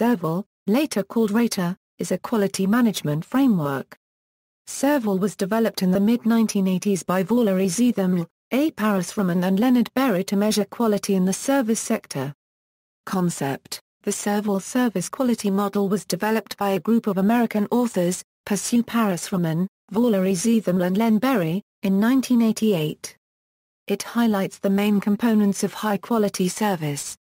SERVQUAL, later called RATER, is a quality management framework. SERVQUAL was developed in the mid-1980s by Valarie Zeithaml, A. Parasuraman and Leonard Berry to measure quality in the service sector. Concept The SERVQUAL service quality model was developed by a group of American authors, Parsu Parasuraman, Valarie Zeithaml and Len Berry, in 1988. It highlights the main components of high-quality service.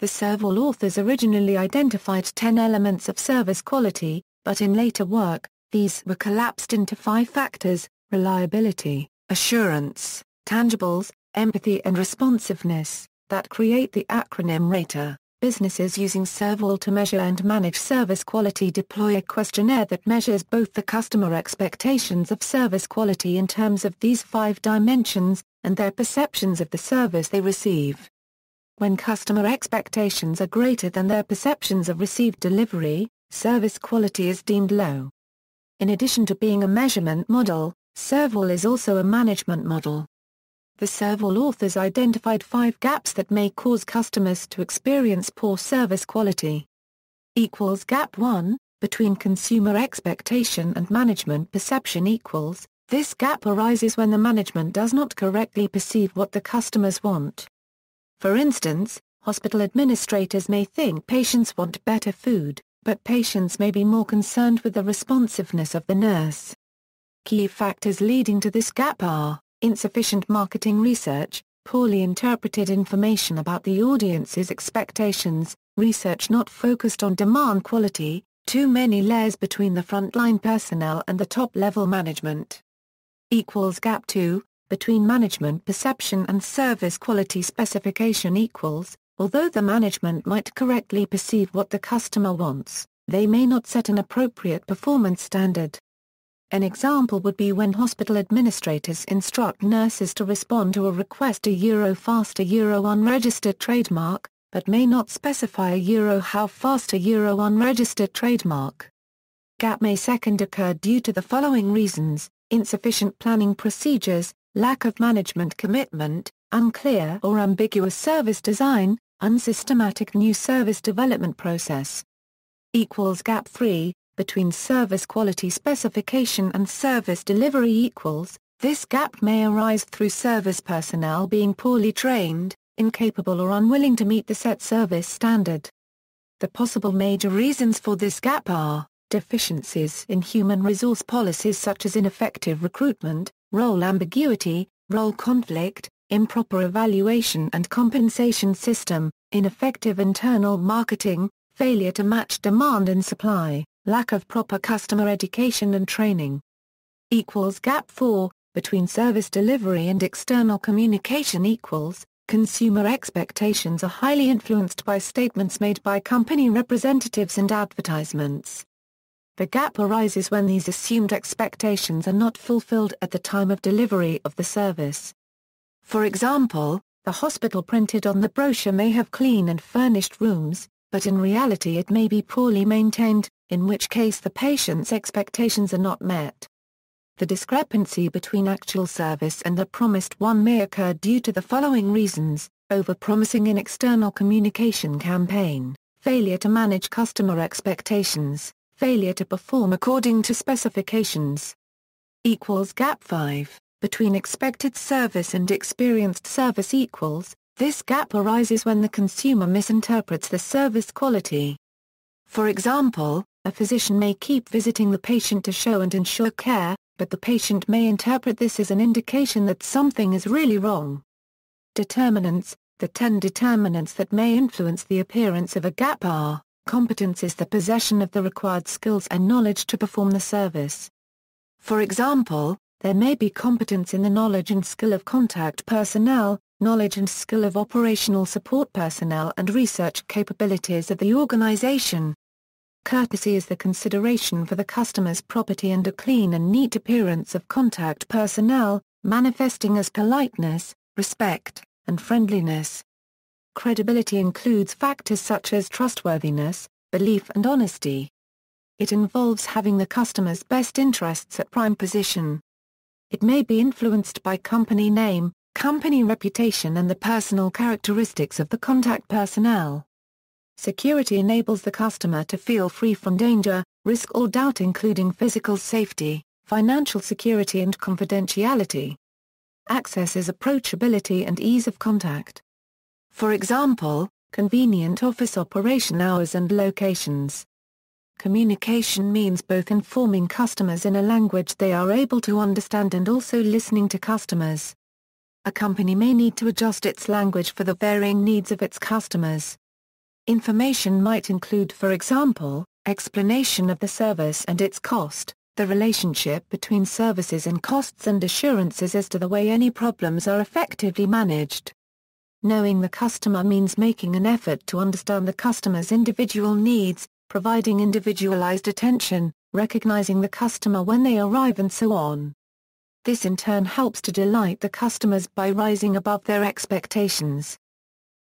The SERVQUAL authors originally identified 10 elements of service quality, but in later work, these were collapsed into five factors, reliability, assurance, tangibles, empathy and responsiveness, that create the acronym RATER. Businesses using SERVQUAL to measure and manage service quality deploy a questionnaire that measures both the customer expectations of service quality in terms of these five dimensions, and their perceptions of the service they receive. When customer expectations are greater than their perceptions of received delivery, service quality is deemed low. In addition to being a measurement model, SERVQUAL is also a management model. The SERVQUAL authors identified five gaps that may cause customers to experience poor service quality. Equals Gap 1, between consumer expectation and management perception equals, this gap arises when the management does not correctly perceive what the customers want. For instance, hospital administrators may think patients want better food, but patients may be more concerned with the responsiveness of the nurse. Key factors leading to this gap are insufficient marketing research, poorly interpreted information about the audience's expectations, research not focused on demand quality, too many layers between the frontline personnel and the top-level management. Equals gap 2, between management perception and service quality specification equals, although the management might correctly perceive what the customer wants, they may not set an appropriate performance standard. An example would be when hospital administrators instruct nurses to respond to a request a Euro fast a Euro unregistered trademark, but may not specify a Euro how fast a Euro unregistered trademark. Gap may second occur due to the following reasons, insufficient planning procedures, lack of management commitment, unclear or ambiguous service design, unsystematic new service development process. Equals Gap 3, between service quality specification and service delivery equals, this gap may arise through service personnel being poorly trained, incapable or unwilling to meet the set service standard. The possible major reasons for this gap are, deficiencies in human resource policies such as ineffective recruitment, role ambiguity, role conflict, improper evaluation and compensation system, ineffective internal marketing, failure to match demand and supply, lack of proper customer education and training. Equals gap 4, between service delivery and external communication equals, consumer expectations are highly influenced by statements made by company representatives and advertisements. The gap arises when these assumed expectations are not fulfilled at the time of delivery of the service. For example, the hospital printed on the brochure may have clean and furnished rooms, but in reality it may be poorly maintained, in which case the patient's expectations are not met. The discrepancy between actual service and the promised one may occur due to the following reasons, over-promising in external communication campaign, failure to manage customer expectations, failure to perform according to specifications. Equals Gap 5, between expected service and experienced service equals, this gap arises when the consumer misinterprets the service quality. For example, a physician may keep visiting the patient to show and ensure care, but the patient may interpret this as an indication that something is really wrong. Determinants The 10 determinants that may influence the appearance of a gap are, competence is the possession of the required skills and knowledge to perform the service. For example, there may be competence in the knowledge and skill of contact personnel, knowledge and skill of operational support personnel and research capabilities of the organization. Courtesy is the consideration for the customer's property and a clean and neat appearance of contact personnel, manifesting as politeness, respect, and friendliness. Credibility includes factors such as trustworthiness, belief and honesty. It involves having the customer's best interests at prime position. It may be influenced by company name, company reputation and the personal characteristics of the contact personnel. security enables the customer to feel free from danger, risk or doubt including physical safety, financial security and confidentiality. Access is approachability and ease of contact. For example, convenient office operation hours and locations. Communication means both informing customers in a language they are able to understand and also listening to customers. A company may need to adjust its language for the varying needs of its customers. Information might include for example, explanation of the service and its cost, the relationship between services and costs and assurances as to the way any problems are effectively managed. Knowing the customer means making an effort to understand the customer's individual needs, providing individualized attention, recognizing the customer when they arrive and so on. This in turn helps to delight the customers by rising above their expectations.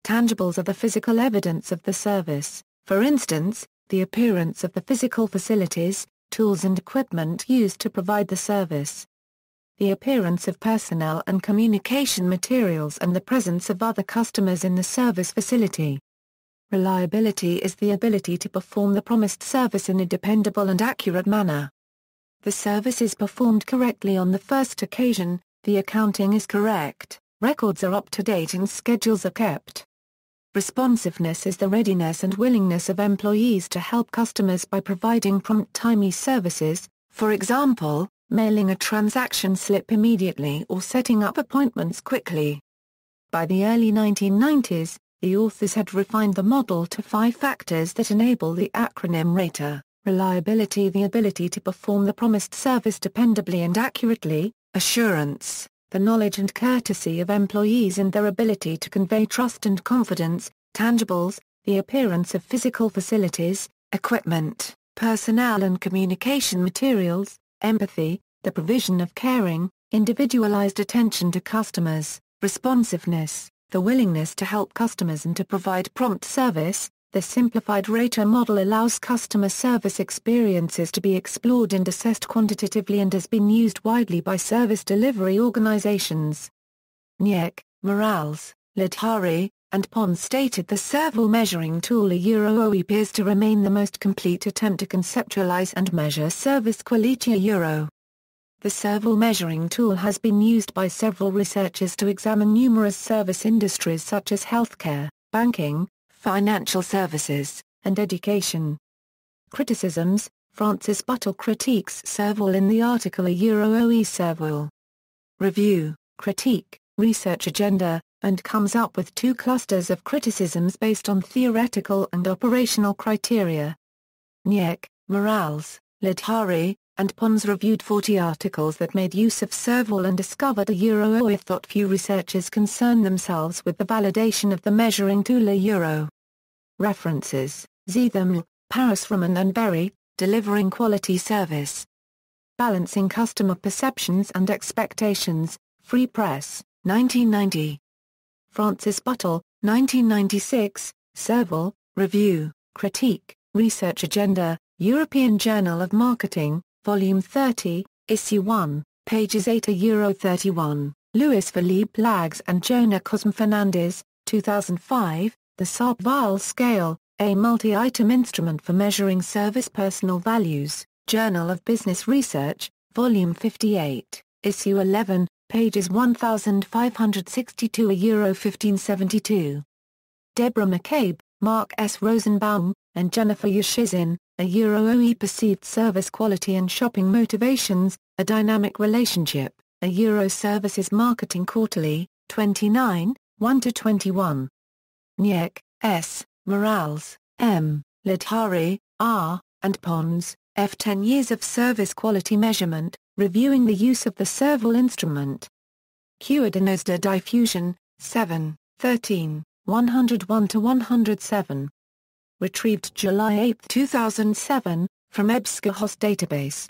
Tangibles are the physical evidence of the service, for instance, the appearance of the physical facilities, tools and equipment used to provide the service. The appearance of personnel and communication materials and the presence of other customers in the service facility. Reliability is the ability to perform the promised service in a dependable and accurate manner. The service is performed correctly on the first occasion, the accounting is correct, records are up to date and schedules are kept. Responsiveness is the readiness and willingness of employees to help customers by providing prompt timely services, for example, mailing a transaction slip immediately or setting up appointments quickly. By the early 1990s, the authors had refined the model to five factors that enable the acronym RATER reliability the ability to perform the promised service dependably and accurately, assurance, the knowledge and courtesy of employees and their ability to convey trust and confidence, tangibles, the appearance of physical facilities, equipment, personnel and communication materials, empathy, the provision of caring, individualized attention to customers, responsiveness, the willingness to help customers and to provide prompt service, the simplified RATER model allows customer service experiences to be explored and assessed quantitatively and has been used widely by service delivery organizations. Nyeck, Morales, Ladhari, and Pons stated the SERVQUAL measuring tool a Euro appears to remain the most complete attempt to conceptualize and measure service quality Euro. The SERVQUAL measuring tool has been used by several researchers to examine numerous service industries such as healthcare, banking, financial services, and education. Criticisms Francis Buttle critiques SERVQUAL in the article A Euro OE SERVQUAL. Review, critique, research agenda, and comes up with two clusters of criticisms based on theoretical and operational criteria. Nyeck, Morales, Ladhari, and Pons reviewed 40 articles that made use of SERVQUAL and discovered a Euro OE thought few researchers concern themselves with the validation of the measuring tool Euro. References, Zeithaml, Parasuraman and Berry, Delivering Quality Service. Balancing Customer Perceptions and Expectations, Free Press, 1990. Francis Buttle, 1996, SERVQUAL, Review, Critique, Research Agenda, European Journal of Marketing, Volume 30, Issue 1, pages 8 to Euro 31, Louis Philippe Lages and Joana Cosme Fernandes, 2005, the Serval Scale, a multi-item instrument for measuring service personal values, Journal of Business Research, Volume 58, Issue 11, pages 1562 a Euro 1572. Deborah McCabe, Mark S. Rosenbaum, and Jennifer Yurchisin, a Euro OE Perceived Service Quality and Shopping Motivations, A Dynamic Relationship, a Euro Services Marketing Quarterly, 29, 1-21. Nyeck, S., Morales, M., Ladhari, R., and Pons, F. 10 Years of Service Quality Measurement, Reviewing the Use of the SERVQUAL Instrument. Cuidados de Diffusion, 7, 13, 101-107. Retrieved July 8, 2007, from EBSCOhost database.